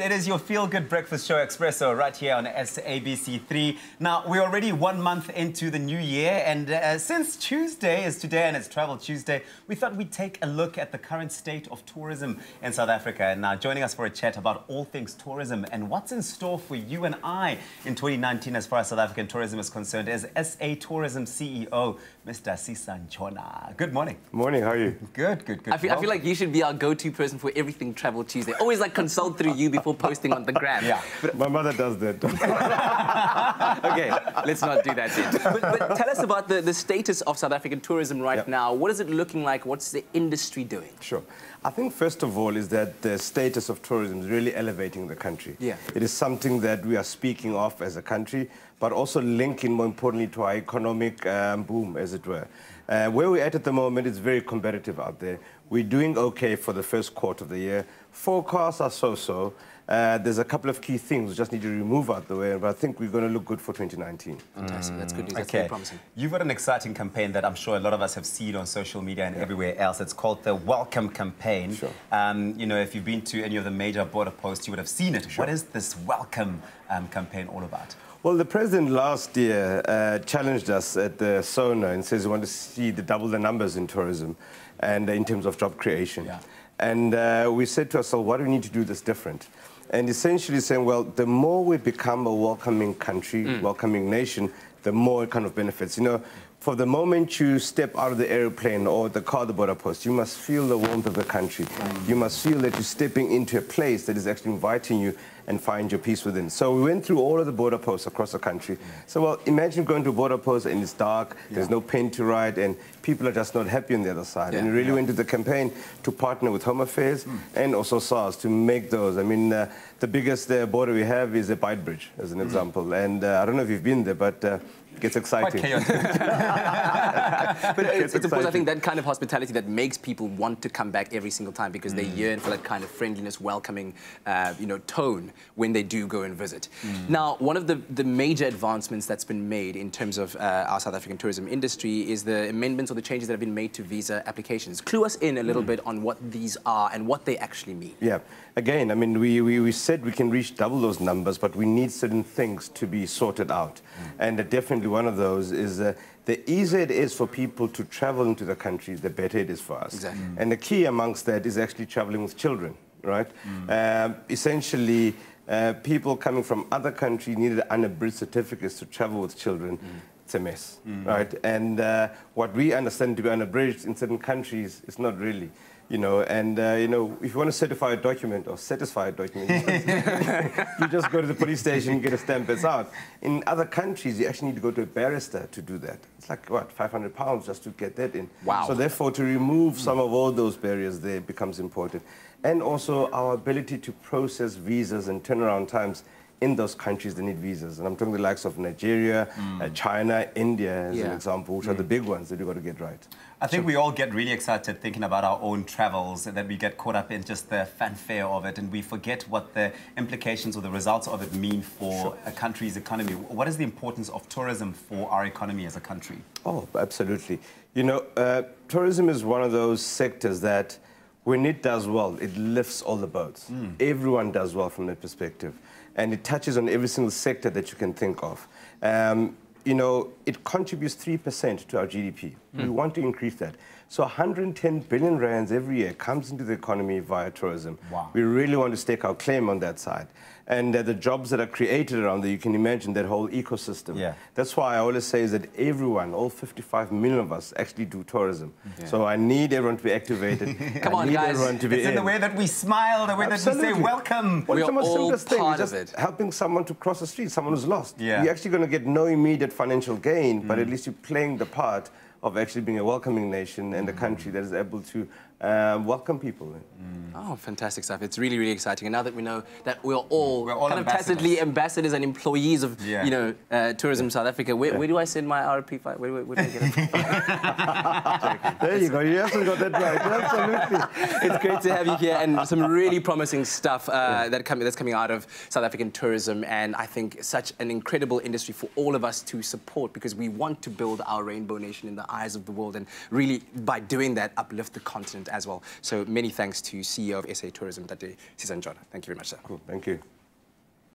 It is your feel good breakfast show, Expresso right here on SABC3. Now, we're already one month into the new year, and uh, since Tuesday is today and it's Travel Tuesday, we thought we'd take a look at the current state of tourism in South Africa. And now, joining us for a chat about all things tourism and what's in store for you and I in 2019 as far as South African tourism is concerned is SA Tourism CEO, Mr. Sisa Ntshona. Good morning. Morning, how are you? Good, good, good. I feel, I feel like you should be our go-to person for everything Travel Tuesday. Always like consult through you before posting on the gram. Yeah. But My mother does that. Okay, let's not do that. But, but tell us about the, the status of South African tourism right Yep. now. What is it looking like? What's the industry doing? sure. I think first of all is that the status of tourism is really elevating the country. Yeah. It is something that we are speaking of as a country, but also linking more importantly to our economic um, boom, as it were. Uh, where we're at at the moment is very competitive out there. We're doing okay for the first quarter of the year. Forecasts are so-so. Uh, there's a couple of key things we just need to remove out the way, but I think we're going to look good for 2019. Fantastic. That's good news. That's Okay. promising. You've got an exciting campaign that I'm sure a lot of us have seen on social media and everywhere else. It's called the Welcome Campaign. Sure. Um, you know, if you've been to any of the major border posts, you would have seen it. Sure. What is this Welcome um, campaign all about? Well, the president last year uh, challenged us at the SONA and says we want to see the double the numbers in tourism and in terms of job creation. Yeah. And uh, we said to ourselves, why do we need to do this different? And essentially saying, well, the more we become a welcoming country, mm. welcoming nation, the more it kind of benefits. You know, for the moment you step out of the airplane or the car the border post, you must feel the warmth of the country. Mm. You must feel that you're stepping into a place that is actually inviting you and find your peace within. So we went through all of the border posts across the country. So, well, imagine going to a border post and it's dark, there's no pen to write, and people are just not happy on the other side. And we really went to the campaign to partner with Home Affairs mm. and also SARS to make those. I mean, uh, the biggest uh, border we have is a Beitbridge, as an example. And uh, I don't know if you've been there, but uh, it gets Quite exciting. chaotic. But it's, it's of I think that kind of hospitality that makes people want to come back every single time because Mm. they yearn for that kind of friendliness, welcoming, uh, you know, tone when they do go and visit. Mm. Now, one of the, the major advancements that's been made in terms of uh, our South African tourism industry is the amendments or the changes that have been made to visa applications. Clue us in a Mm. little bit on what these are and what they actually mean. Yeah. Again, I mean, we, we, we said we can reach double those numbers, but we need certain things to be sorted out. And uh, definitely one of those is uh, the easier it is for people to travel into the country, the better it is for us. Exactly. And the key amongst that is actually traveling with children, right? Um, essentially, uh, people coming from other countries needed unabridged certificates to travel with children. It's a mess, right? And uh, what we understand to be unabridged in certain countries is not really. You know, and uh, you know, if you want to certify a document or satisfy a document, you just go to the police station, get a stamp, it's out. In other countries, you actually need to go to a barrister to do that. It's like what, 500 pounds just to get that in. Wow. So therefore, to remove some of all those barriers there becomes important, and also our ability to process visas and turnaround times in those countries they need visas. And I'm talking the likes of Nigeria, uh, China, India, as an example, which are the big ones that we've got to get right. I think we all get really excited thinking about our own travels and that we get caught up in just the fanfare of it and we forget what the implications or the results of it mean for a country's economy. What is the importance of tourism for our economy as a country? Oh, absolutely. You know, uh, tourism is one of those sectors that when it does well, it lifts all the boats. Everyone does well from that perspective. And it touches on every single sector that you can think of. Um, you know, it contributes 3% to our GDP. We want to increase that. So 110 billion rands every year comes into the economy via tourism. Wow. We really want to stake our claim on that side. And uh, the jobs that are created around there, you can imagine that whole ecosystem. Yeah. That's why I always say is that everyone, all 55 million of us, actually do tourism. So I need everyone to be activated. Come I on, guys. everyone to be It's in the way that we smile, the way that we say welcome. Well, We it's are the most all simplest thing. Of just it. helping someone to cross the street, someone who's lost. Yeah. You're actually going to get no immediate financial gain, but at least you're playing the part of actually being a welcoming nation and a country that is able to uh, welcome people. Oh, fantastic stuff. It's really, really exciting. And now that we know that we're all, We're all kind ambassadors. of tacitly ambassadors and employees of, Yeah. you know, uh, Tourism South Africa, where, where do I send my RP file? Where, where, where do I get it? There you go. You actually got that right. Absolutely. it's great to have you here and some really promising stuff uh, that come, that's coming out of South African tourism. And I think such an incredible industry for all of us to support because we want to build our rainbow nation in the eyes of the world and really, by doing that, uplift the continent as well. So many thanks to CEO of SA Tourism, Tate Sisa Ntshona. Thank you very much, sir. Cool. Thank you.